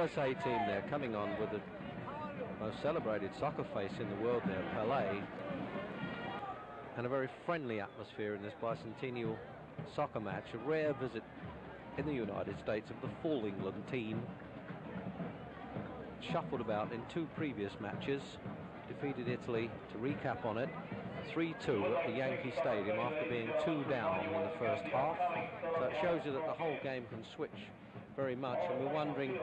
USA team there coming on with the most celebrated soccer face in the world there, Pelé. And a very friendly atmosphere in this bicentennial soccer match. A rare visit in the United States of the full England team. Shuffled about in two previous matches. Defeated Italy to recap on it 3-2 at the Yankee Stadium after being two down in the first half. So it shows you that the whole game can switch very much and we're wondering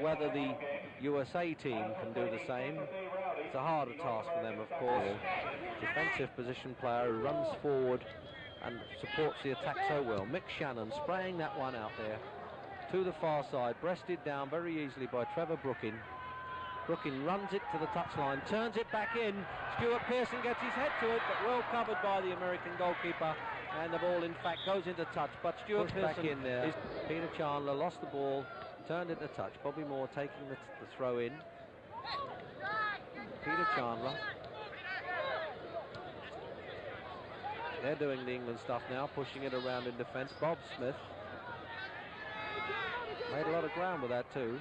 whether the USA team can do the same. It's a harder task for them of course. Defensive position player who runs forward and supports the attack so well. Mick Channon spraying that one out there to the far side, breasted down very easily by Trevor Brooking. Brooking runs it to the touchline, turns it back in. Stuart Pearson gets his head to it, but well covered by the American goalkeeper. And the ball, in fact, goes into touch. But Stuart Pearson back in there. Peter Chandler lost the ball, turned it to touch. Bobby Moore taking the, the throw in. Peter Chandler. They're doing the England stuff now, pushing it around in defence. Bob Smith made a lot of ground with that too.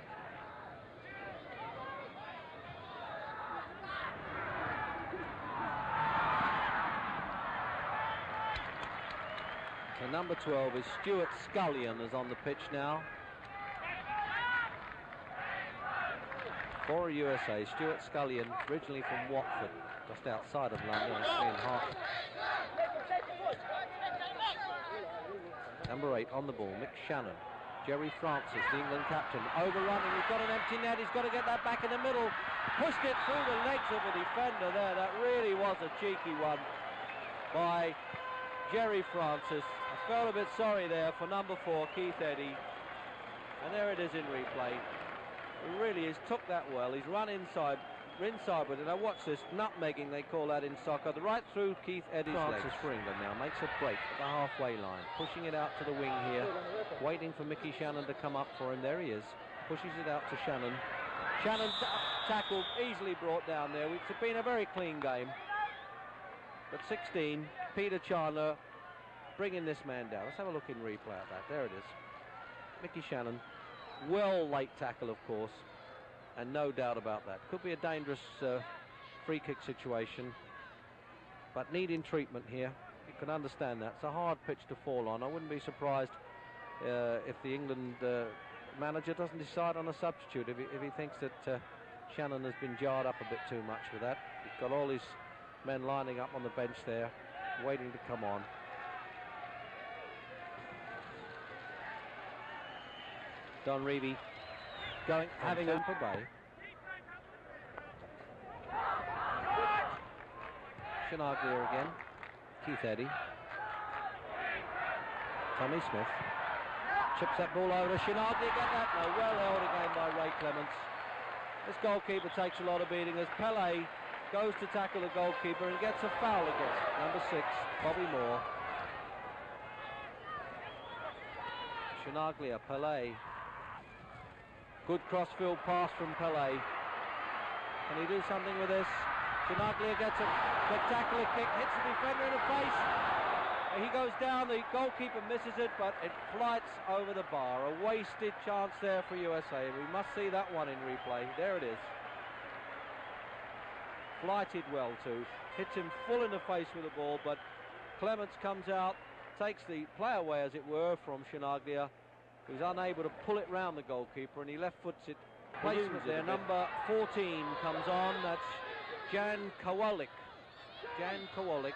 The number 12 is Stewart Scullion is on the pitch now. For USA, Stewart Scullion, originally from Watford, just outside of London, in half. Number 8 on the ball, Mick Channon. Gerry Francis, the England captain, overrunning. He's got an empty net. He's got to get that back in the middle. Pushed it through the legs of the defender there. That really was a cheeky one by Gerry Francis. Felt a bit sorry there for number four, Keith Eddy. And there it is in replay. He really has took that well. He's run inside, inside with it. Now watch this, nutmegging they call that in soccer. The right through Keith Eddy's Francis legs. for England now makes a break at the halfway line, pushing it out to the wing here, waiting for Mickey Channon to come up for him. There he is, pushes it out to Shannon. Channon tackled, easily brought down there. It's been a very clean game. But 16, Peter Chandler bringing this man down. Let's have a look in replay at that. There it is. Mickey Channon. Well late tackle, of course. And no doubt about that. Could be a dangerous uh, free kick situation. But needing treatment here. You can understand that. It's a hard pitch to fall on. I wouldn't be surprised uh, if the England uh, manager doesn't decide on a substitute. If he, if he thinks that uh, Channon has been jarred up a bit too much with that. He's got all his men lining up on the bench there, waiting to come on. Don Revie going, having a Bay. Chinaglia again. Keith Eddy. Tommy Smith. Chips that ball over to Chinaglia. Get that? No, well held again by Ray Clemence. This goalkeeper takes a lot of beating as Pele goes to tackle the goalkeeper and gets a foul against number six, Bobby Moore. Chinaglia, Pele Good crossfield pass from Pele. Can he do something with this? Chinaglia gets a spectacular kick, hits the defender in the face. He goes down, the goalkeeper misses it, but it flights over the bar. A wasted chance there for USA. We must see that one in replay. There it is. Flighted well too. Hits him full in the face with the ball, but Clemence comes out, takes the play away, as it were, from Chinaglia who's unable to pull it round the goalkeeper and he left foots it placement there. Number 14 comes on, that's Jan Kowalik. Jan Kowalik.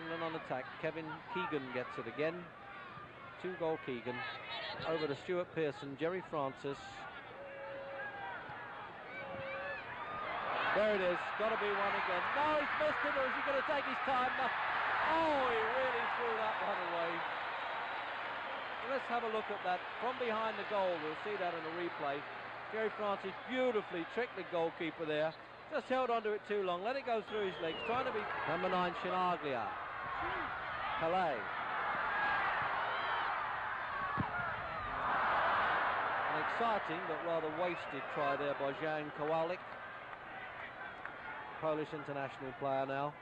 England on attack. Kevin Keegan gets it again. Two goal Keegan. Over to Stuart Pearson, Gerry Francis. There it is. Got to be one again. No, he's missed it, or is he going to take his time? No. Oh, he really threw that one away. let's have a look at that from behind the goal. We'll see that in a replay. Gerry Francis beautifully tricked the goalkeeper there. Just held onto it too long. Let it go through his legs. Trying to be number nine, Chinaglia. Pele. An exciting but rather wasted try there by Jan Kowalik. Polish international player now.